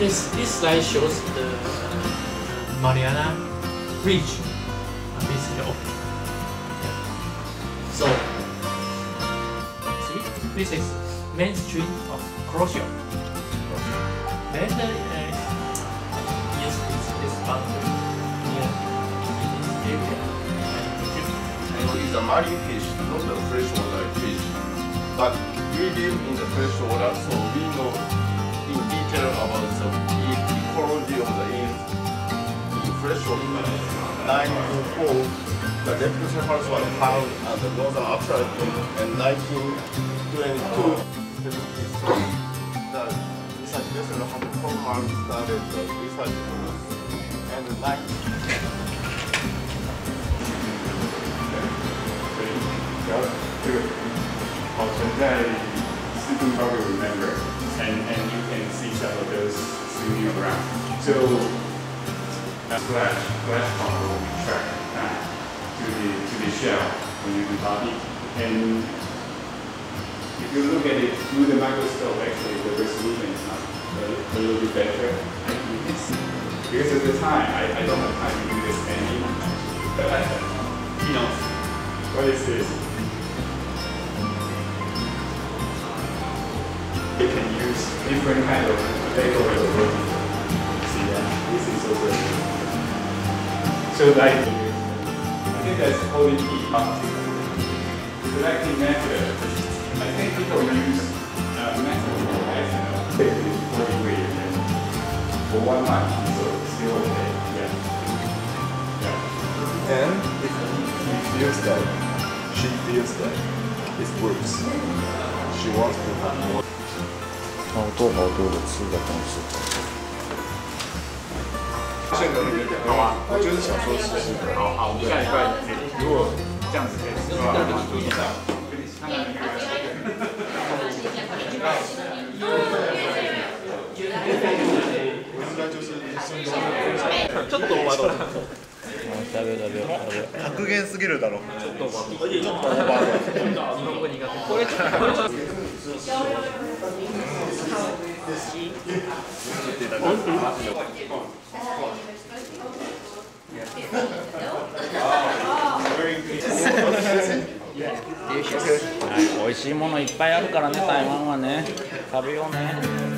this this slide shows the Mariana Bridge. Uh, basically, okay. So, see, this is main street of Kuroshio. Then the uh, yes, this is boundary near this area. Know, it's a marine fish, not a freshwater fish. But we live in the freshwater, so we know in detail about the e- ecology of the in, in freshwater. 1904, the reptile was found at the northern Atlantic, and 1922, the research vessel had Coleman started the research and 19 然后这个保存在四顿 Harbor Remember, and and you some of those swimming around. So a flash flash bomb will be tracked back to the to the shell when you embody. And if you look at it through the microscope, actually the resolution is not a, a little bit better. Because at the time I, I don't have time to do this anymore. But I, you know, what is this? They can different kind of paper as well. See that? This is also so like I think that's holy key. Selecting method. I think people use uh, method for ethanol. Take it ways and for one month, so still okay. Yeah. Yeah. And if he feels that, she feels that it works, she wants to have more. 好多好多的吃的东西。好啊，我就是想说试试看。好好，我们下礼拜如果这样子可以吃的话，就ちょっとオーバード。食べる食べる食べる。格言すぎるだろ。ちょっとオーバード。ちょっとオーバード。これちょっと はい、美味しいものいっぱいあるからね、台湾はね。食べようね。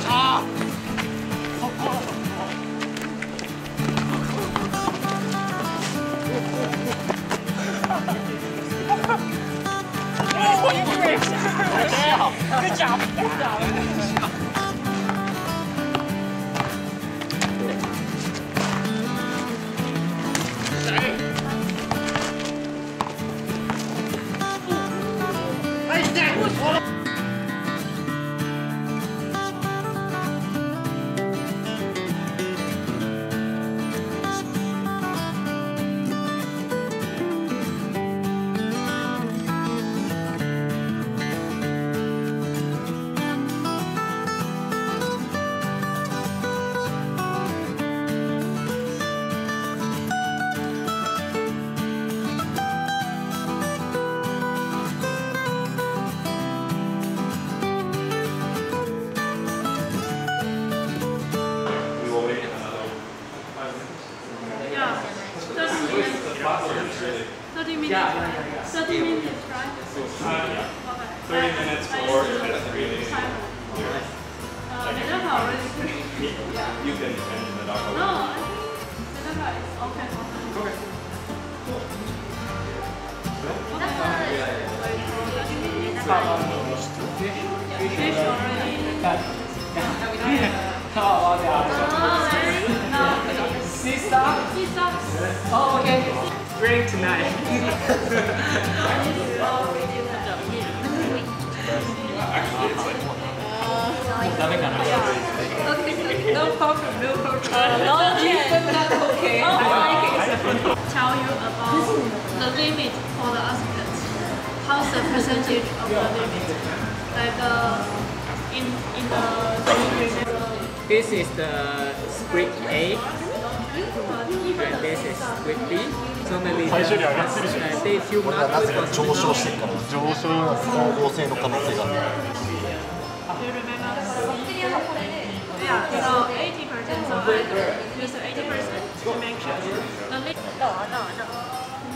啥？好好，好！好搞！我我我！哈！我我我！别笑，假，假，30 minutes. 30 minutes, right? Okay. 30 minutes for if it's really Uh, Minerva already. you can finish the dog. No, I think Minerva is okay for me. Okay. Fish already. Sister. Pizza. Oh, okay great tonight. Actually, it's no problem, no problem. No problem. okay. I like it. Tell you about the limit for the aspects. How's the percentage of the limit? Like uh, in in the This is the script A. And this is script B. 最初に上がってるじゃないですかこれがなぜか上昇してるから上昇の方向性の可能性がある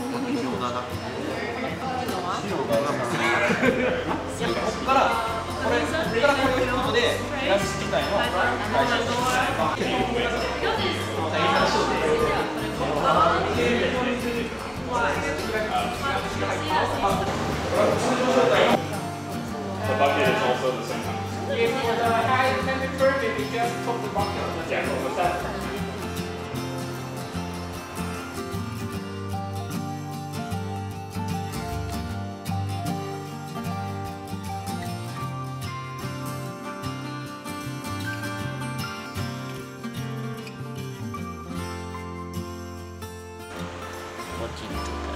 Thank。ここから、The bucket is also the same size. If the high temperature, maybe just put the bucket on the table. Yeah, what's that? what you do.